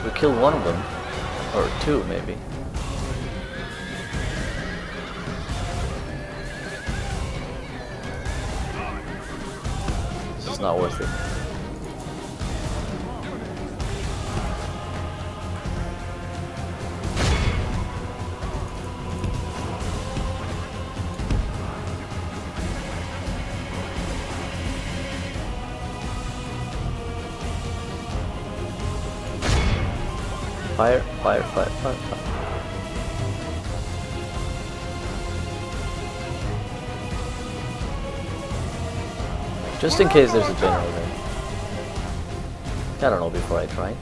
So we killed one of them. Or two, maybe. This is not worth it. Fire, fire, fire, fire, fire. Just in case there's a general there. I don't know before I try.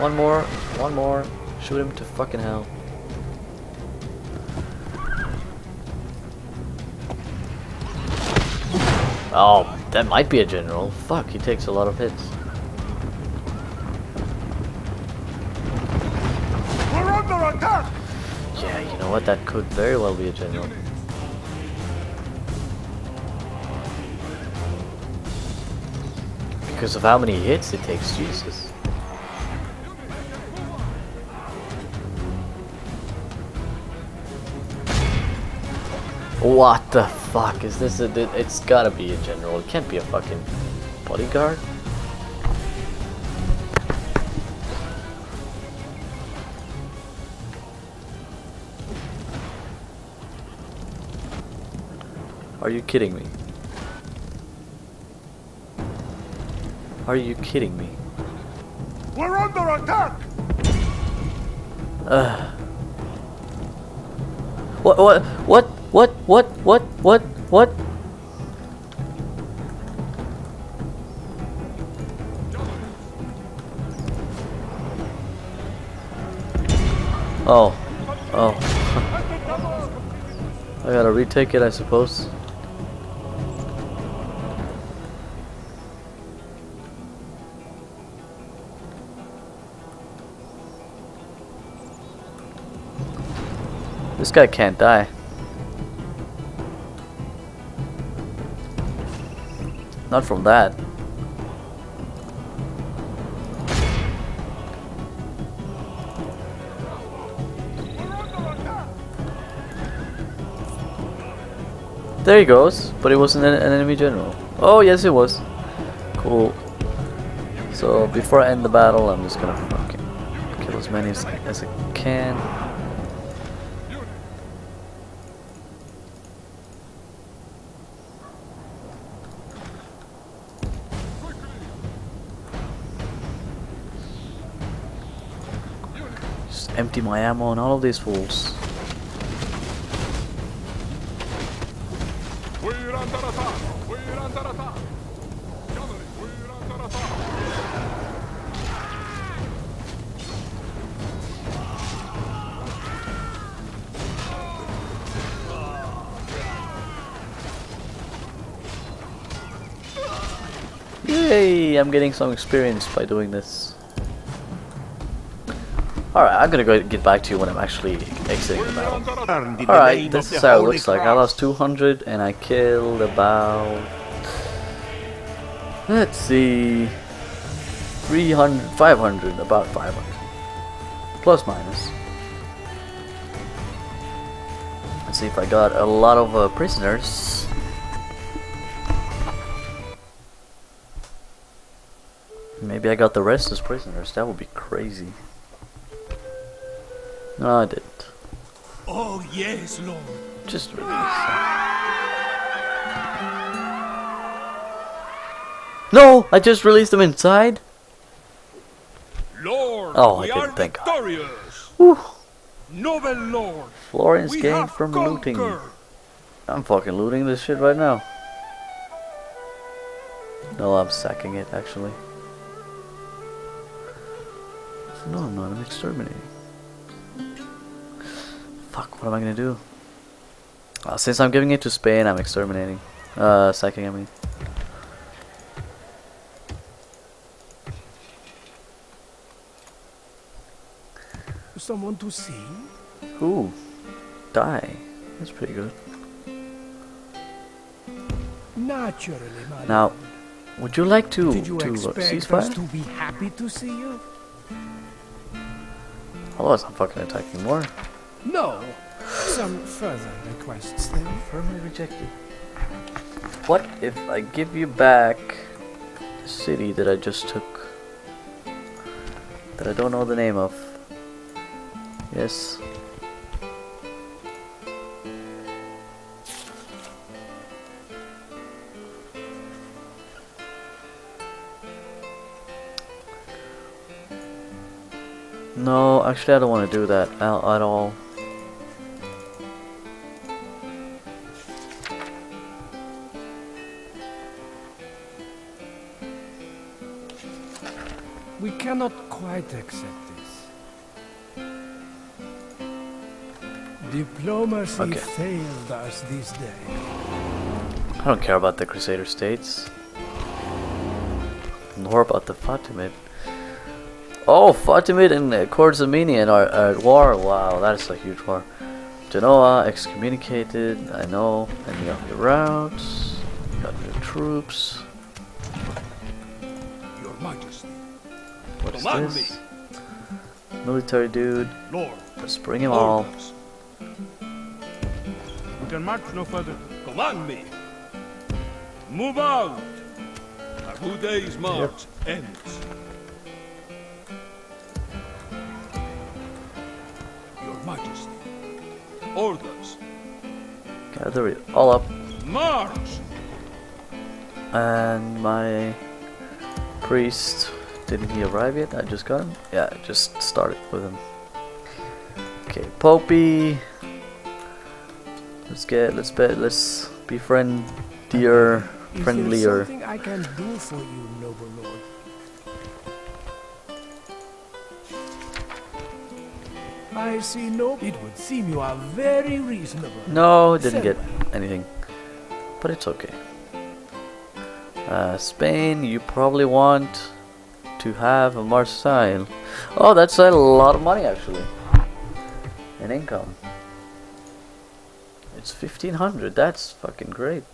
One more, one more. Shoot him to fucking hell. Oh, that might be a general. Fuck, he takes a lot of hits. We're under attack! Yeah, you know what? That could very well be a general. Because of how many hits it takes, Jesus. What the fuck is this? A, it's gotta be a general. It can't be a fucking bodyguard. Are you kidding me? Are you kidding me? We're under attack! Ugh. What, what, what, what, what, what, what, what? Oh, oh. I gotta retake it, I suppose. This guy can't die. Not from that. There he goes, but it wasn't an, enemy general. Oh yes it was. Cool. So before I end the battle, I'm just gonna fucking kill as many as, as I can. Just empty my ammo on all of these fools. Yay! I'm getting some experience by doing this. Alright, I'm gonna go get back to you when I'm actually exiting the battle. Alright, this is how it looks like. I lost 200 and I killed about... Let's see... 300, 500, about 500. Plus minus. Let's see if I got a lot of uh, prisoners. Maybe I got the rest as prisoners. That would be crazy. No, I didn't. Oh, yes, Lord. Just release. No! I just released them inside? Lord, Oh, I didn't are think I- victorious. Whew. Noble Lord, Florence gained from looting. conquered. I'm fucking looting this shit right now. No, I'm sacking it actually. No, I'm not. I'm exterminating. Fuck, what am I gonna do? Uh, since I'm giving it to Spain, I'm exterminating. Uh, sacking, I mean. Someone to see? Ooh, die. That's pretty good. Naturally, my Now. Would you like to Did you to uh, expect us ceasefire? to be happy to see you? Otherwise, I'm fucking attacking more. No. Some further requests then? Firmly rejected. What if I give you back the city that I just took? That I don't know the name of. Yes. No, actually I don't want to do that at, at all. Cannot quite accept this. Diplomacy Okay. failed us this day. I don't care about the Crusader states. Nor about the Fatimid. Oh, Fatimid and uh, Khorzaminian are, are at war. Wow, that is a huge war. Genoa excommunicated. I know. And you have your routes. You got your troops. What is this? Military dude. Lord. Let's bring him all. We can march no further. Command me. Move out. Abu Day's march ends. Your Majesty. Orders. Gather it all up. March. And my priest, didn't he arrive yet? I just got him? Yeah, I just started with him. Okay, Popey. Let's get, let's bet, let's befriend dear, Is friendlier. there something I can do for you, noble lord? I see no. It would seem you are very reasonable. No, didn't get anything. But it's okay. Uh, Spain, you probably want to have a Marseille. Oh, that's a lot of money actually. In income. It's 1500, that's fucking great.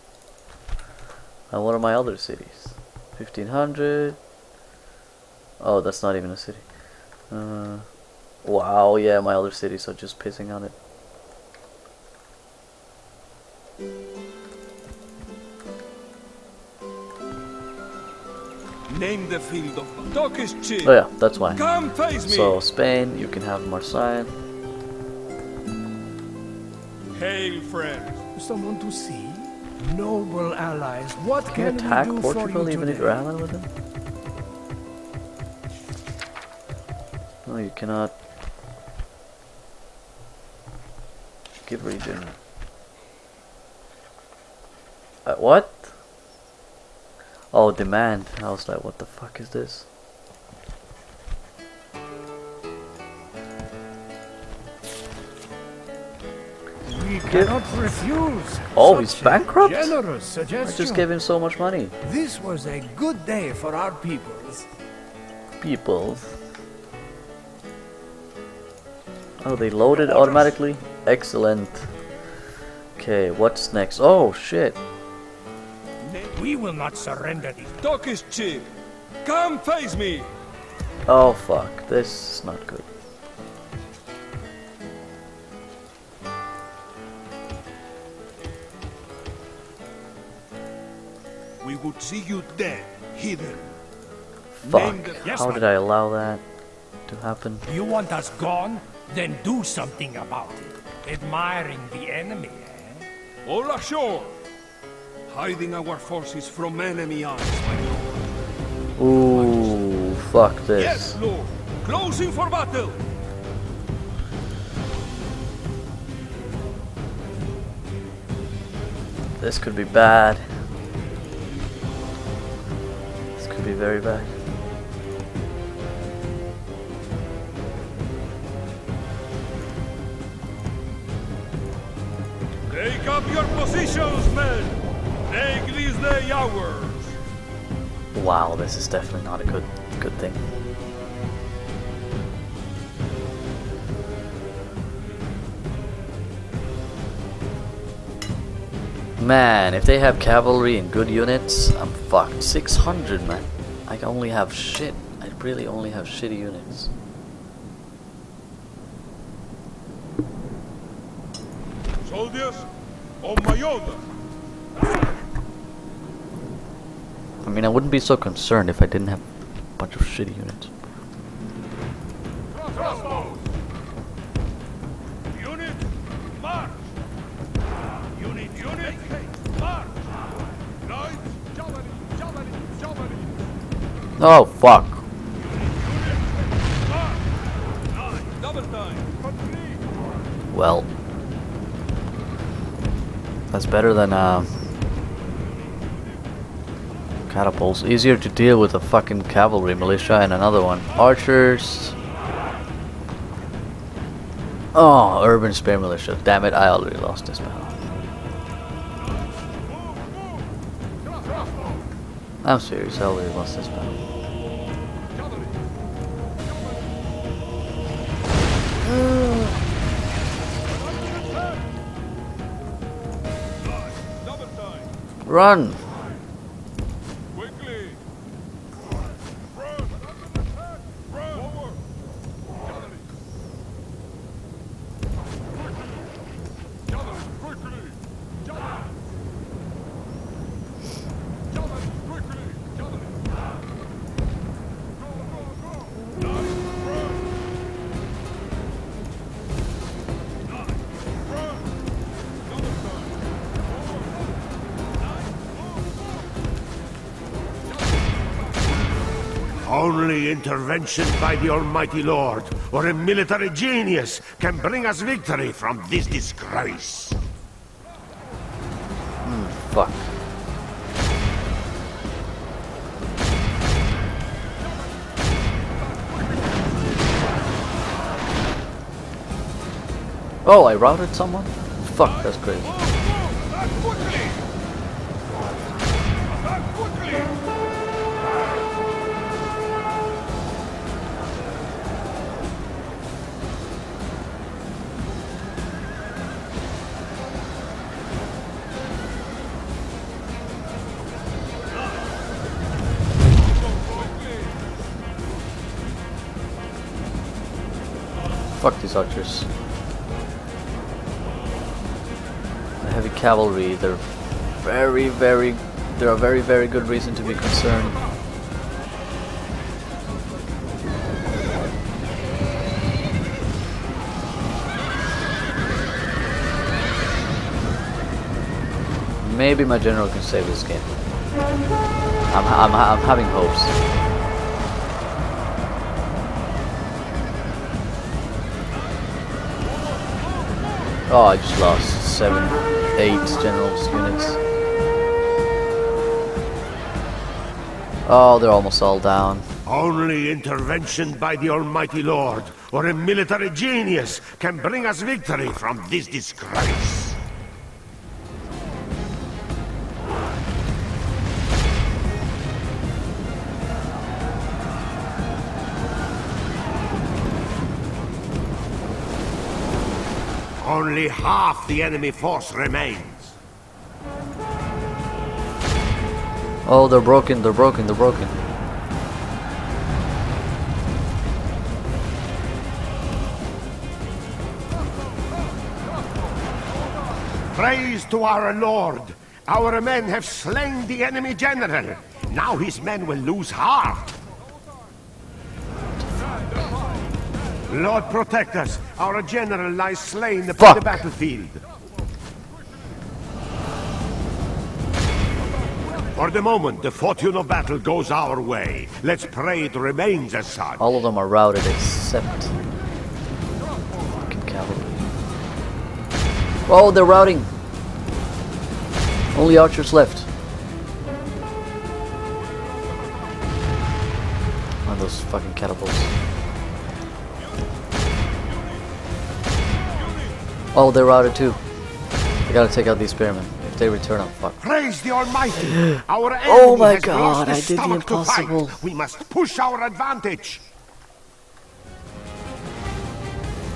And what are my other cities? 1500. Oh, that's not even a city. Uh, wow, yeah, my other cities are just pissing on it. Name the field of Turkish chief. Oh yeah, that's why. Come face me. So Spain, you can have Marseille. Hail, friends. Someone to see? Noble allies, what Can you can attack we do for Portugal you even if today? you're allied with them? No, you cannot. Give region. Uh, what? Oh, demand. I was like, what the fuck is this? We cannot refuse. Oh, he's bankrupt? Generous I just gave him so much money. This was a good day for our peoples. People. Oh, they loaded automatically? Excellent. Okay, what's next? Oh, shit. We will not surrender these. Turkish chief. Come face me. Oh, fuck. This is not good. We would see you dead, hidden. Fuck. Yes, How did I allow that to happen? You want us gone? Then do something about it. Admiring the enemy, eh? All ashore. Hiding our forces from enemy eyes. Ooh, fuck this. Yes, Lord. Closing for battle. This could be bad. This could be very bad. Take up your positions, men. Wow, this is definitely not a good good thing. Man, if they have cavalry and good units, I'm fucked. 600, man. I can only have shit. I really only have shitty units. Soldiers, on my orders. I wouldn't be so concerned if I didn't have a bunch of shitty units. Oh, fuck. Well. That's better than, uh... Catapults. Easier to deal with a fucking cavalry militia and another one. Archers. Oh, urban spear militia. Damn it, I already lost this battle. I'm serious, I already lost this battle. Run! Only intervention by the Almighty Lord or a military genius can bring us victory from this disgrace. Hmm, fuck. Oh, I routed someone? Fuck, that's crazy. These archers. The heavy cavalry, they're very, very... They're a very, very good reason to be concerned. Maybe my general can save this game. I'm, I'm, I'm having hopes. Oh, I just lost seven, eight generals units. Oh, they're almost all down. Only intervention by the Almighty Lord or a military genius can bring us victory from this disgrace. Only half the enemy force remains. Oh, they're broken, they're broken, they're broken. Praise to our Lord! Our men have slain the enemy general. Now his men will lose heart. Lord protect us. Our general lies slain upon the battlefield. For the moment, the fortune of battle goes our way. Let's pray it remains as such. All of them are routed except fucking cavalry. Oh, they're routing. Only archers left. One of those fucking catapults. Oh, they're routed too. I gotta take out these spearmen. If they return, I'm fucked. Praise the Almighty! Our oh enemy Oh my has God, I did the stomach to fight. impossible. We must push our advantage.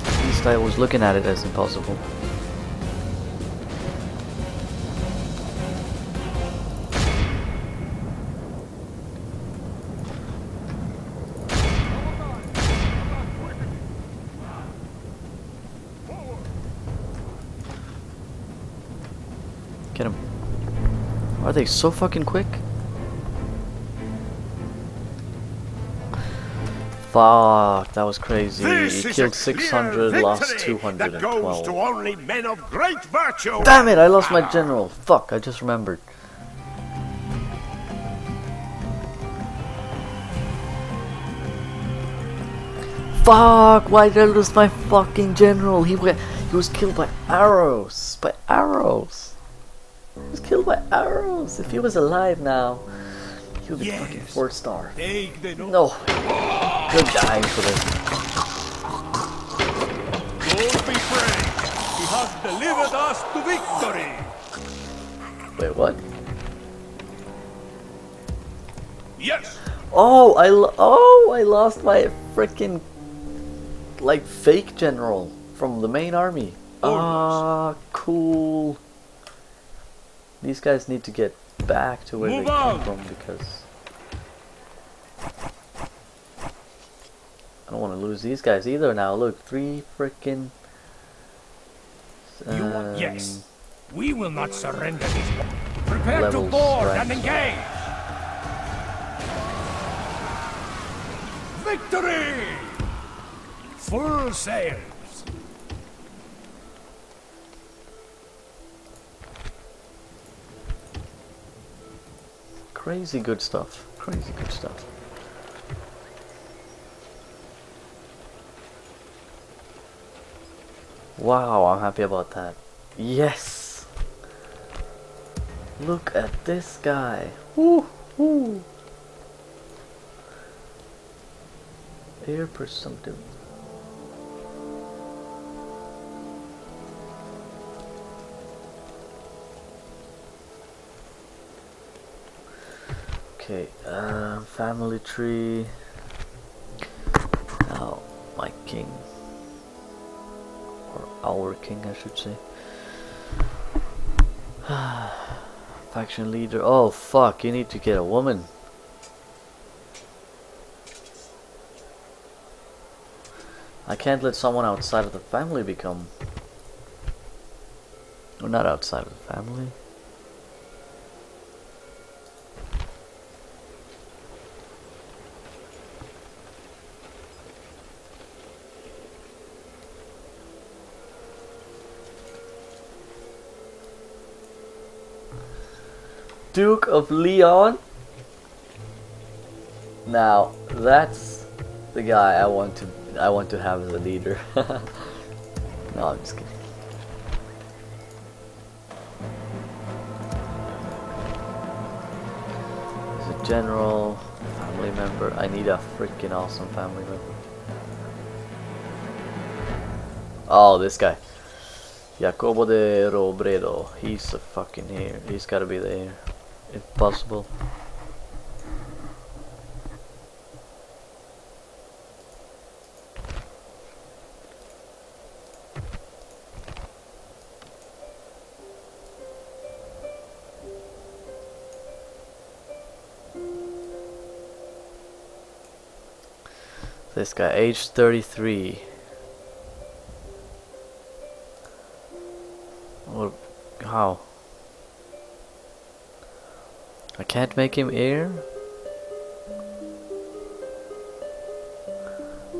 At least I was looking at it as impossible. They so fucking quick? Fuck, that was crazy. This He killed 600, lost victory That goes to 212. only men of great virtue. Damn it, I lost my general. Fuck, I just remembered. Fuck, why did I lose my fucking general? He went, he was killed by arrows. By arrows. He was killed by arrows. If he was alive now, he would be fucking Yes. four star. No. Good dying for this. Don't be afraid. He has delivered us to victory. Wait, what? Yes. Oh, I lo- oh, I lost my freaking like fake general from the main army. Ah, cool. These guys need to get back to where Move they came out. from because I don't want to lose these guys either. Now look, three freaking. You want yes. um, We will not surrender this. Prepare to board right. and engage. Victory! Full sails. Crazy good stuff. Crazy good stuff. Wow, I'm happy about that. Yes! Look at this guy. Woo woo. Heir presumptive. Okay, um, family tree. Now, my king. Or our king, I should say. Faction leader. Oh, fuck, you need to get a woman. I can't let someone outside of the family become. Or not outside of the family. Duke of Leon. Now that's the guy I want to I want to have as a leader. no, I'm just kidding. As a general, family member. I need a freaking awesome family member. Oh, this guy. Jacobo de Robredo. He's a fucking here. He's gotta be there. If possible. This guy, age 33. Or how? I can't make him heir?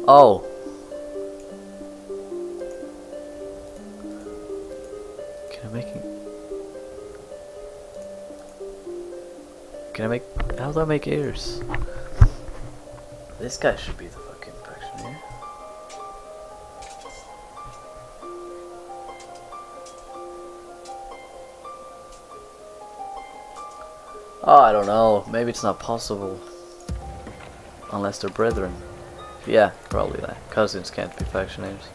Oh. Can I make him? Can I make? How do I make ears? This guy should be the Oh, I don't know. Maybe it's not possible. Unless they're brethren. Yeah, probably that. Cousins can't be factionaries.